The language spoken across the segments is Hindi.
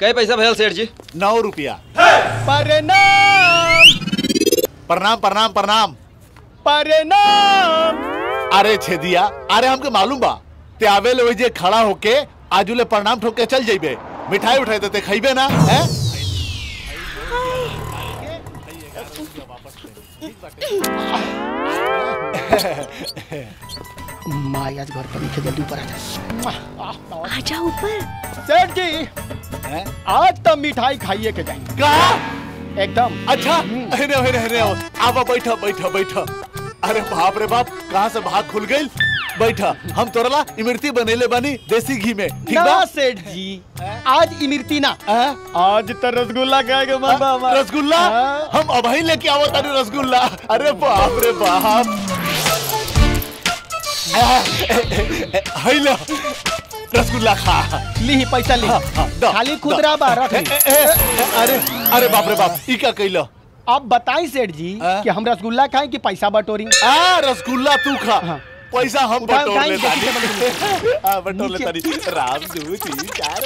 कई पैसा भैया सेठ जी? नौ रुपया। प्रणाम। प्रणाम प्रणाम प्रणाम। प्रणाम। अरे छेदिया अरे हमके मालूम बा ते आवे ले जे खड़ा होके आजुले प्रणाम ठोक के चल जाइबे। मिठाई उठाई देते खइबे ना हैं? माया घर पर लिखे जल्दी ऊपर आ जा आजा ऊपर। सेठ जी हैं? आज तो मिठाई खाइए के जाएँगे का एकदम अच्छा अरे अरे अरे आवा बैठा बैठा बैठा अरे बाप रे बाप कहाँ से भाग खुल गई बैठा हम तोरला इमरती बनेले बानी देसी घी में ठीक बा सेठ जी आज इमरती ना हैं? आज तो रसगुल्ला खाएगा बाबा हमारा। रसगुल्ला हाँ। हम अभी लेके आवत तारी रसगुल्ला अरे बाप रे बाप हैला रसगुल्ला खा। ली पैसा ली। हाँ, हाँ, खाली खुदरा बा रख अरे अरे बाप रे बाप ई का कैला आप बताई सेठ जी? कि हम रसगुल्ला खाएँ कि पैसा बटोरी? आ रसगुल्ला तू खा। हाँ। पैसा हम बटोर लेता हाँ बटोर। लेता राम दू चार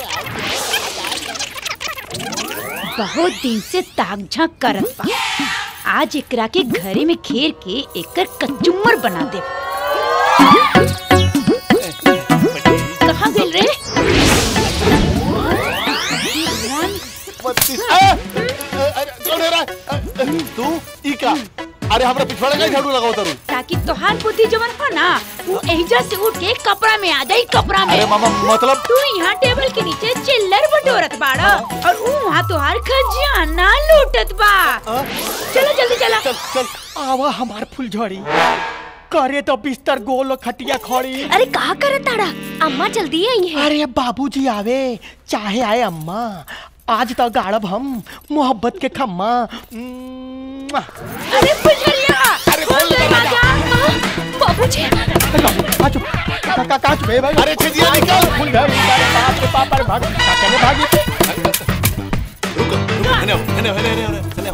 बहुत दिन से ताक झाँक करत बा आज एकरा के घरे में घेर के एकर कचुम्बर बना दे कहाँ रे तू अरे हमरा पिछवाड़े का झाड़ू लगाओ तारू ताकि तोहार बुद्धि जवन हो ना वो एहिजा से उठ के कपड़ा में आ जाई कपड़ा में। अरे मामा मतलब? तू यहाँ टेबल के नीचे चिल्लर बटोरत बाड़ा और ऊ वहाँ तोहार खजाना लूटत बा? चलो जल्दी चला। चल चल आवा हमार फुलझड़ी। करे तो बिस्तर गोल खटिया खड़ी। अरे कहा करे ताड़ा? अम्मा जल्दी आई है। अरे बाबूजी आवे चाहे आए अम्मा। आज तो गाड़ब हम मोहब्बत के खम्मा। अरे बाबूजी। अरे निकल। अरे बाप रे बाप अरे भाग काकने भागी। रुक रुक हने हने हने हने हने हने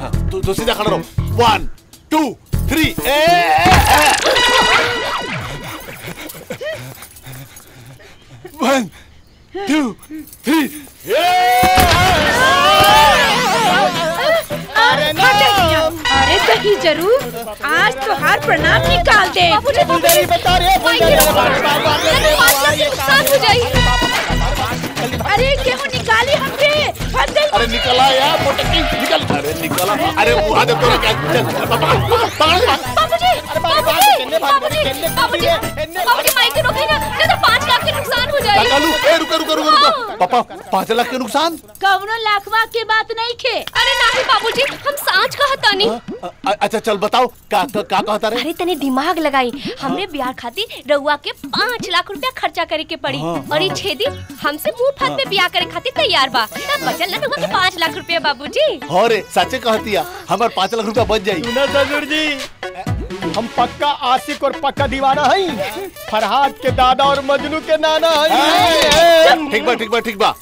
हाँ तू तू सीधा खड़ा रहो। वन टू थ्री ए वन टू थ्री अरे दही ज़रूर। आज तो हार प्रणाम निकाल दे। बता रे अरे मुहा दे तोरा क्या चल चल पापा पकड़ बाबूजी बाबूजी बाबूजी बाबूजी बाबूजी माइक रोके ना नहीं तो पाँच लाख के नुकसान हो जाए कालू ए रुको रुको रुको रुको पापा पाँच लाख के नुकसान? कवनो लाखवा के बात नहीं खे? अरे नहीं बाबूजी हम सांच कहता नहीं अच्छा चल बताओ का का का कहता रे? अरे तने दिमाग लगाई। हमरे बिहार खातिर रउआ के पाँच लाख रुपया खर्चा करे के पड़ी। हाँ, और ये छेदी हमसे मुँह फात में ब्याह करे खातिर तैयार बा। तब बचल ना रउआ के पाँच लाख रुपया बाबूजी। हो रे सच्चे कहतिया हमार पाँच लाख रुपया बच जाई। सुना ससुर जी। हम पक्का आशिक और पक्का दीवाना हई फरहाद के दादा और मजनू के नाना हई ठीक बा ठीक बा ठीक बा।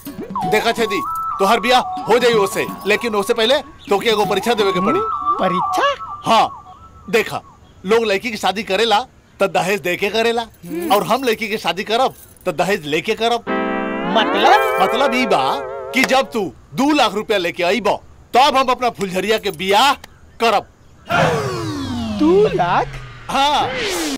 देखा छेदी तोहर बियाह हो जाई ओसे। लेकिन ओसे पहले तोके एगो परीक्षा देवे के पड़ी। परीक्षा? हाँ देखा लोग लड़की की शादी करेला तो दहेज दे के करेला और हम लड़की की शादी करब तो दहेज लेके करब। मतलब? मतलब ई बा कि जब तू दो लाख रुपया लेके आई आईब तब हम अपना फुलझरिया के बियाह करब। दो लाख? हाँ।